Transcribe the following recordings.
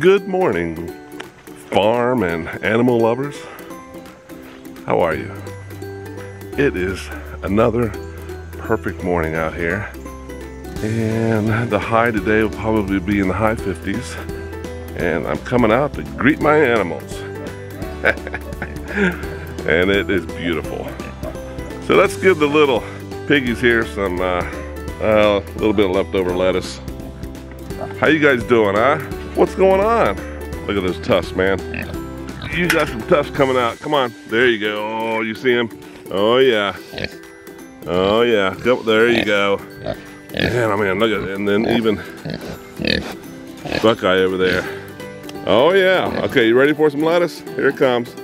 Good morning, farm and animal lovers. How are you? It is another perfect morning out here. And the high today will probably be in the high 50s. And I'm coming out to greet my animals. and it is beautiful. So let's give the little piggies here some, uh, uh, a little bit of leftover lettuce. How you guys doing, huh? What's going on? Look at those tusks, man. You got some tusks coming out. Come on. There you go. Oh, you see them? Oh, yeah. Oh, yeah. There you go. Man, oh, man, look at it. And then even Buckeye over there. Oh, yeah. Okay, you ready for some lettuce? Here it comes.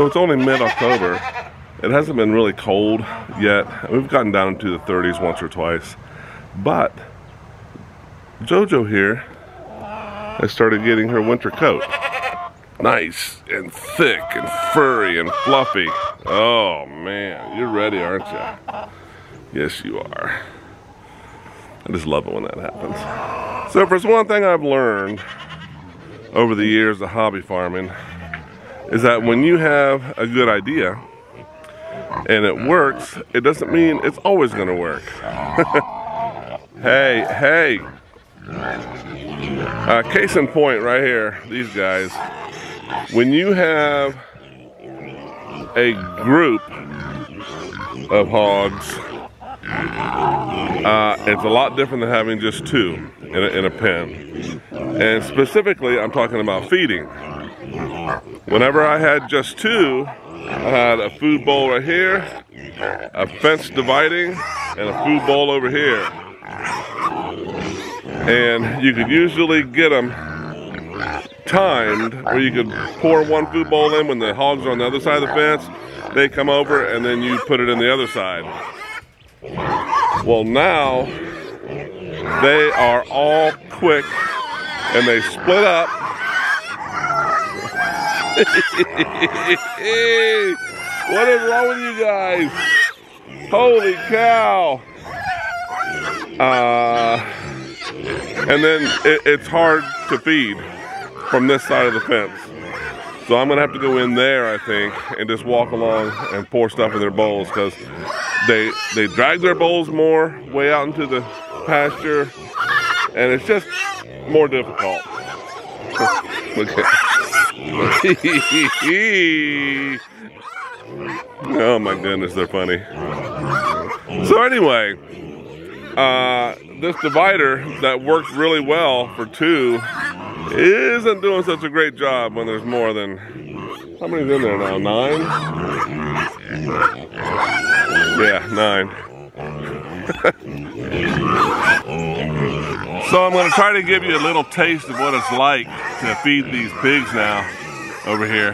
So it's only mid-October. It hasn't been really cold yet. We've gotten down into the 30s once or twice. But Jojo here has started getting her winter coat. Nice and thick and furry and fluffy. Oh man, you're ready, aren't you? Yes, you are. I just love it when that happens. So if there's one thing I've learned over the years of hobby farming is that when you have a good idea and it works, it doesn't mean it's always going to work. hey, hey. Uh, case in point right here, these guys. When you have a group of hogs, uh, it's a lot different than having just two in a, in a pen. And specifically, I'm talking about feeding. Whenever I had just two, I had a food bowl right here, a fence dividing, and a food bowl over here. And you could usually get them timed where you could pour one food bowl in when the hogs are on the other side of the fence. They come over and then you put it in the other side. Well, now they are all quick and they split up what is wrong with you guys? Holy cow. Uh, and then it, it's hard to feed from this side of the fence. So I'm gonna have to go in there, I think, and just walk along and pour stuff in their bowls because they they drag their bowls more way out into the pasture, and it's just more difficult. okay. oh my goodness, they're funny. So anyway, uh, this divider that worked really well for two isn't doing such a great job when there's more than, how many's in there now, nine? Yeah, nine. so I'm going to try to give you a little taste of what it's like to feed these pigs now over here.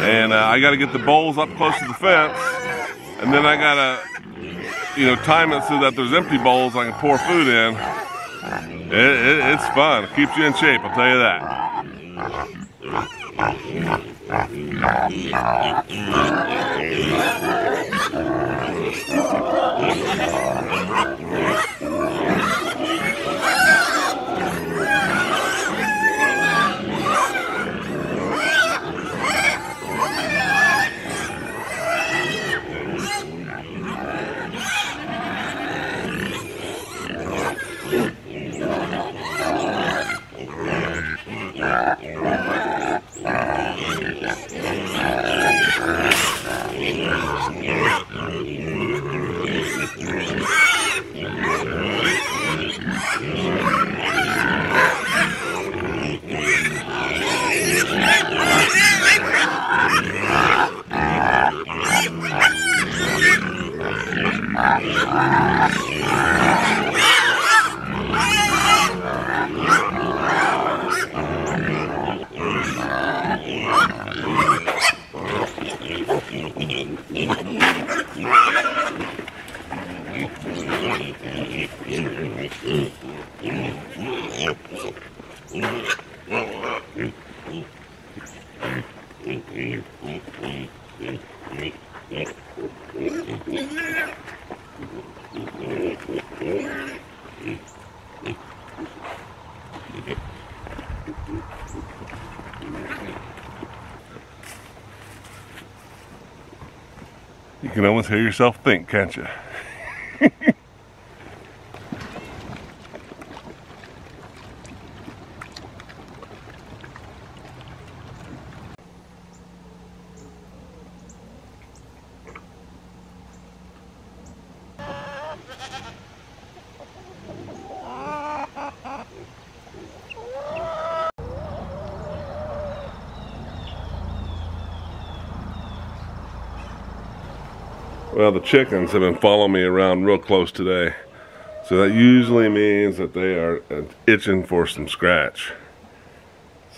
And uh, I got to get the bowls up close to the fence. And then I got to, you know, time it so that there's empty bowls I can pour food in. It, it, it's fun. It keeps you in shape, I'll tell you that. Ah! You can almost hear yourself think, can't you? Well, the chickens have been following me around real close today. So that usually means that they are uh, itching for some scratch.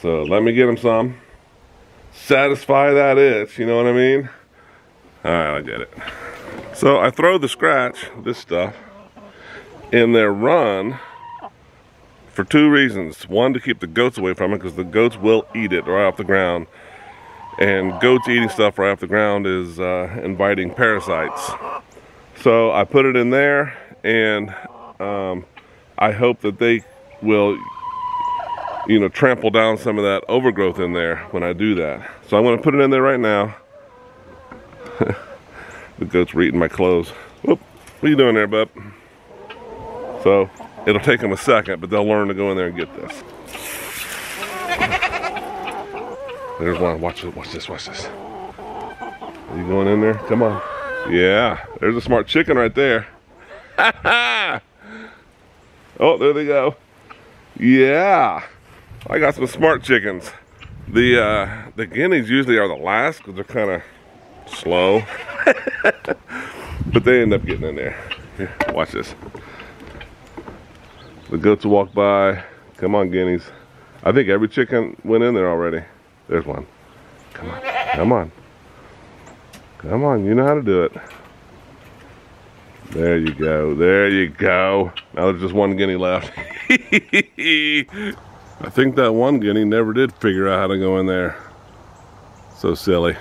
So let me get them some. Satisfy that itch, you know what I mean? All right, I get it. So I throw the scratch, this stuff, in their run for two reasons. One, to keep the goats away from it because the goats will eat it right off the ground and goats eating stuff right off the ground is uh, inviting parasites. So I put it in there and um, I hope that they will, you know, trample down some of that overgrowth in there when I do that. So I'm gonna put it in there right now. the goats were eating my clothes. Whoop, what are you doing there, bub? So it'll take them a second, but they'll learn to go in there and get this. There's one. Watch this. Watch this. Watch this. Are you going in there? Come on. Yeah. There's a smart chicken right there. oh, there they go. Yeah. I got some smart chickens. The uh, the guineas usually are the last because they're kind of slow. but they end up getting in there. Here, watch this. The goats walk by. Come on, guineas. I think every chicken went in there already. There's one. Come on. Come on. Come on. You know how to do it. There you go. There you go. Now there's just one guinea left. I think that one guinea never did figure out how to go in there. So silly.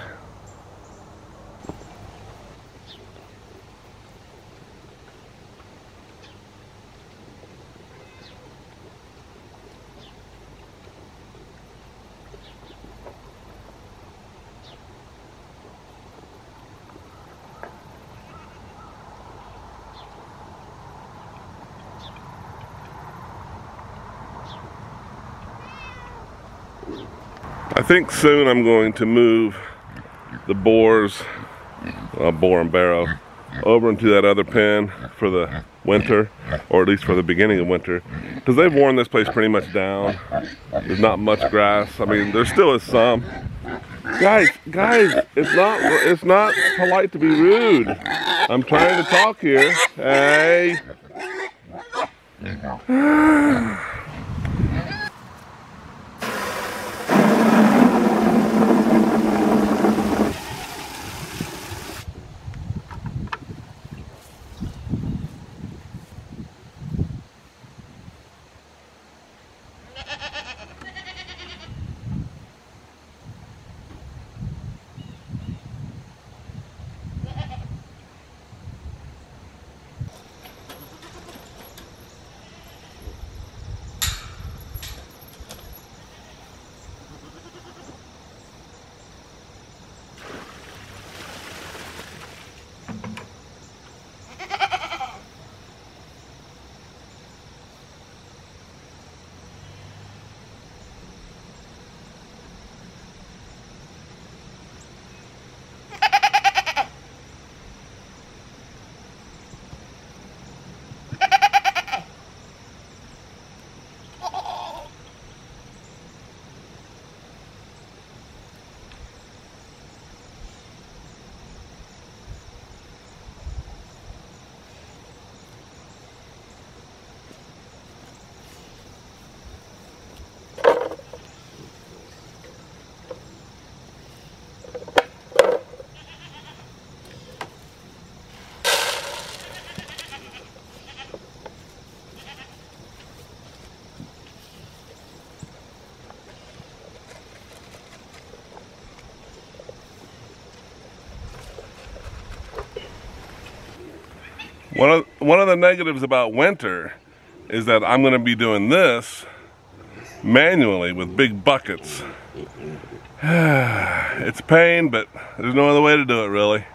I think soon I'm going to move the boars, uh, boar and barrow, over into that other pen for the winter, or at least for the beginning of winter, because they've worn this place pretty much down. There's not much grass. I mean, there still is some. Guys, guys, it's not it's not polite to be rude. I'm trying to talk here. Hey. One of one of the negatives about winter is that I'm going to be doing this manually with big buckets. it's pain, but there's no other way to do it really.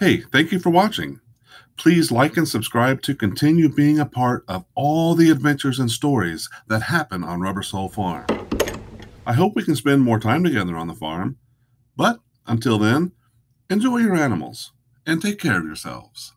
Hey, thank you for watching. Please like and subscribe to continue being a part of all the adventures and stories that happen on Rubber Soul Farm. I hope we can spend more time together on the farm, but until then, enjoy your animals and take care of yourselves.